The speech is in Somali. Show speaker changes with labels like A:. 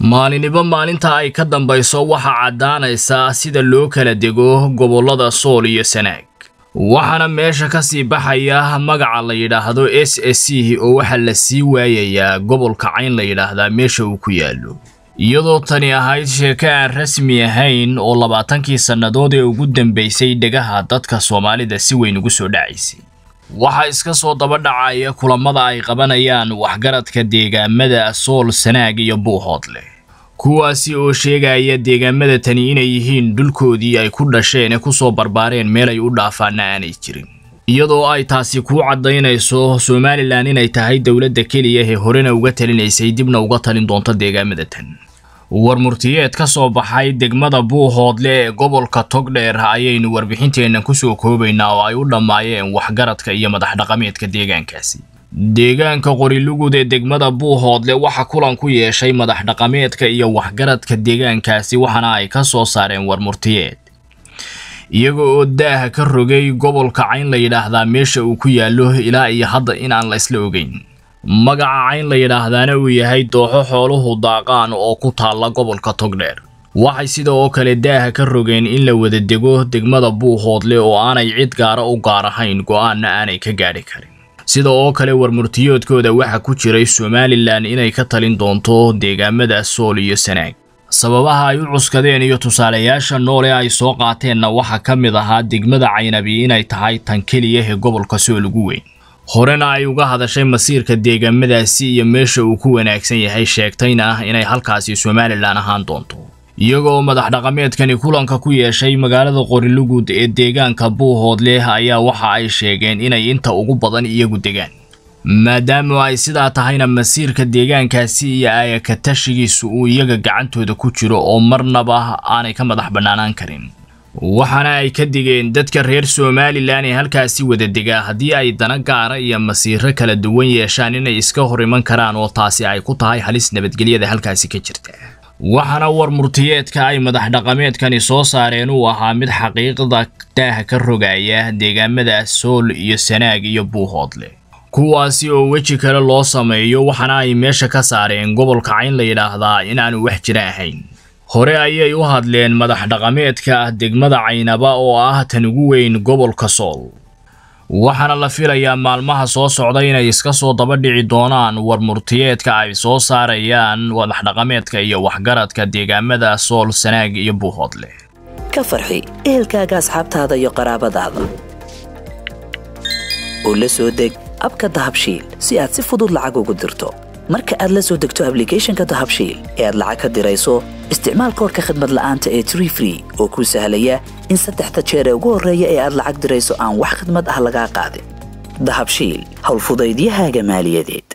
A: maaliniba maalinta ay ka dambayso waxaa caddaanaysa sida loo kala dego gobollada sool iyo sanaag waxaana meesha ka sii baxaya magaca la yidhaahdo s s c oo waxaa la sii waayayaa gobolka cayn la yidhaahdaa meesha uu ku yaallo. Iyadoo tani ahayd sheeko aan rasmi ahayn oo labaatankii sannadood ee ugu dambaysay dhegaha dadka soomaalida si weyn ugu soo dhacaysay. Waxaa iska soo daba dhacaya kulamada ay qabanayaan waxgaradka deegaamada sool sanaag iyo buuhoodleh kuwaasi oo sheegaya deegaamada tani inay yihiin dhulkoodii ay ku dhasheen ee ku soo barbaareen meel ay u dhaafaana aanay jirin. Iyadoo ay taasi kuu caddaynayso somalilan inay tahay dowladda keliya ee horena uga talinaysay dibna uga talin doonto deegaamada tan. War ka soo baxay degmada buuhoodle ee gobolka togdheer ayaynu warbixinteenna ku soo koobaynaa oo ay u dhammaayeen waxgaradka iyo madax dhaqameedka deegaankaasi deegaanka qorilugud ee degmada buuhoodle waxa kulan ku yeeshay madax dhaqameedka iyo waxgaradka deegaankaasi waxaana ay ka soo saareen war murtiyeed iyaga oo daaha ka rogay gobolka cayn la yidhaahdaa meesha uu ku yaallo ilaa iyo hadda in aan la isla ogeyn. Magaca cayn la yidhaahdaana uu yahay dooxo xooluhu daaqaan oo ku taalla gobolka togdheer. Waxay sida oo kale daaha ka rogeen in la wada dego degmada buuhoodle oo aanay cid gaara u gaar ahayn go'aanna aanay ka gaadhi karin sida oo kale warmurtiyoodkooda waxaa ku jiray somalilan inay ka talin doonto deegaamada sool iyo sanaag sababaha ay u cuskadeen iyo tusaalayaasha noole ay soo qaateenna waxaa ka mid ahaa degmada caynabi inay tahay tan keliya ee gobolka sool ugu weyn. Horena ay uga hadashay masiirka deegaamadaasi iyo meesha uu ku wanaagsan yahay sheegtayna ah inay halkaasi somalilan ahaan doonto iyagoo madax dhaqameedkani kulanka ku yeeshay magaalada qorilugud ee deegaanka buuhoodleh ayaa waxa ay sheegeen inay inta ugu badan iyagu degaan. Maadaama ay sidaa tahayna masiirka deegaankaasi iyo aayaka tashigiisu uu iyaga gacantooda ku jiro oo marnaba aanay ka madax bannaanaan karin. Waxaana ay ka digeen dadka reer somalilan ee halkaasi wada degaa haddii ay dana gaara iyo masiiro kala duwan yeeshaan inay iska hor iman karaan oo taasi ay ku tahay halis nabadgelyada halkaasi ka jirta waxaana war murtiyeedka ay madax dhaqameedkani soo saareen uu ahaa mid xaqiiqda daaha ka rogaya deegaamada sool iyo sanaag iyo buuhoodle kuwaasi oo weji kale loo sameeyo waxaana ay meesha ka saareen gobolka cayn la yidhaahdaa inaanu wax jira ahayn. Hore ayay u hadleen madax dhaqameedka degmada caynaba oo ah tan ugu weyn gobolka sool waxaana la filayaa maalmaha soo socda inay iska soo daba dhici doonaan war murtiyeedka ay soo saarayaan madax dhaqameedka iyo waxgaradka deegaamada sool sanaag iyo buuhoodleh
B: ka farxi ehelkaaga asxaabtaada iyo qaraabadaada. Oo la soo deg abka dahabshiil si aad si fudud lacag ugu dirto. Marka aad la soo degto ablicathonka dahabshiil ee aad lacag ka dirayso isticmaal koorka khadmad la'aanta ee tree oo kuu sahlaya in saddexda jeer ee ugu horreeya ee aad lacag dirayso aan wax khidmad ah lagaa qaadin dahabshiil howlfudaydiyahaaga maaliyadeed